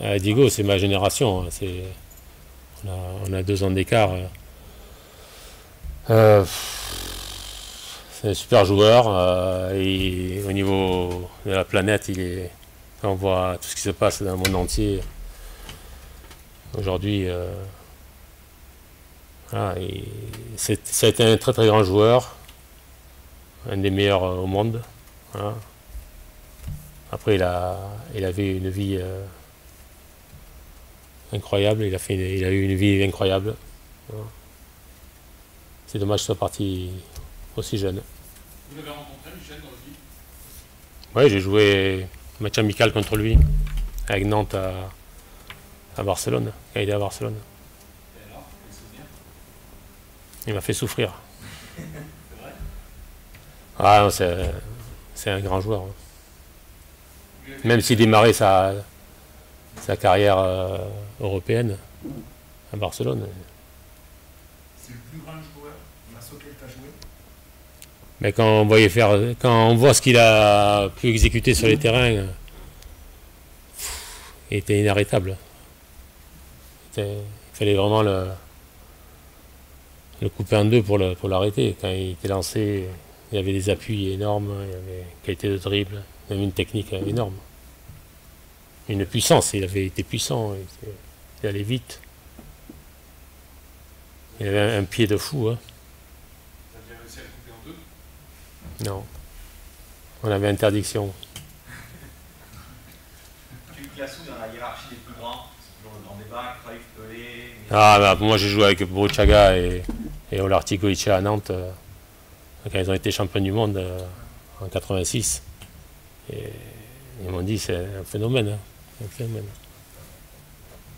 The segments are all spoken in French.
Ah, Diego, c'est ma génération. hein, On, a, deux ans d'écart. euh. Euh, c'est un super joueur. au niveau de la planète, il est, on voit tout ce qui se passe dans le monde entier. Aujourd'hui, ça a été un très très grand joueur, un des meilleurs au monde. voilà. Après, il, a, il avait une vie incroyable. Il a, fait, une- il a eu une vie incroyable. C'est dommage qu'il soit parti aussi jeune. Vous l'avez rencontré, Michel, dans vie? Oui, j'ai joué match amical contre lui, avec Nantes à, à Barcelone, quand il était à Barcelone. Et alors, quel souvenir? Il m'a fait souffrir. C'est vrai? Ah, non, c'est, un grand joueur. Même s'il démarrait sa, sa carrière euh, européenne à Barcelone. C'est le plus grand joueur face auquel tu as joué? Mais quand on voyait faire, quand on voit ce qu'il a pu exécuter sur les terrains, euh, pff, il était inarrêtable. Il, était- il fallait vraiment le, le couper en deux pour l'arrêter. Quand il était lancé, il y avait des appuis énormes, il y avait une qualité de dribble, il avait une technique énorme. Une puissance, il avait été puissant, il, était- il allait vite. Il avait un, un pied de fou. hein. Réussi à le couper en deux? Non. On avait interdiction. Dans la hiérarchie des plus grands? C'est toujours le grand débat, Cruyff, Pelé... Messi. Ah, bah, moi j'ai joué avec Bruchaga et, et à Nantes euh, quand ils ont été champions du monde euh, en 86. Et ils m'ont dit c'est un phénomène. hein, phénomène.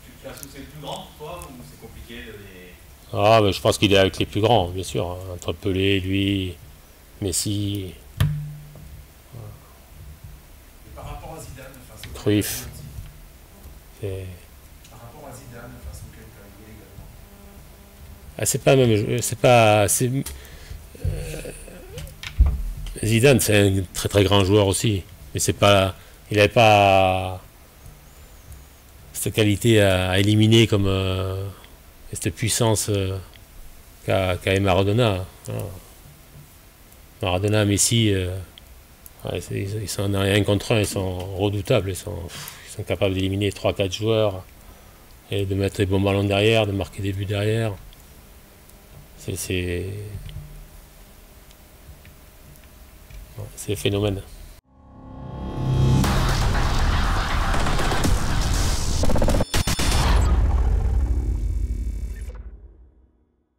Tu le classes où c'est le plus grand toi ou c'est compliqué de les... Ah, mais je pense qu'il est avec les plus grands, bien sûr. hein, Entre Pelé, lui, Messi, Et par rapport à Zidane, face auquel Cruyff. c'est- Par rapport à Zidane, face auquel tu as joué également. Ah, c'est pas même jeu, c'est pas. c'est- euh, Zidane, c'est un très très grand joueur aussi, mais c'est pas. Il n'avait pas cette qualité à, éliminer comme euh, cette puissance euh, qu'a qu'a Maradona. Voilà. Maradona, Messi, euh, ils, sont dans un contre un, ils sont redoutables, ils sont, ils sont capables d'éliminer 3-4 joueurs et de mettre des bons ballons derrière, de marquer des buts derrière. C'est c'est phénomène.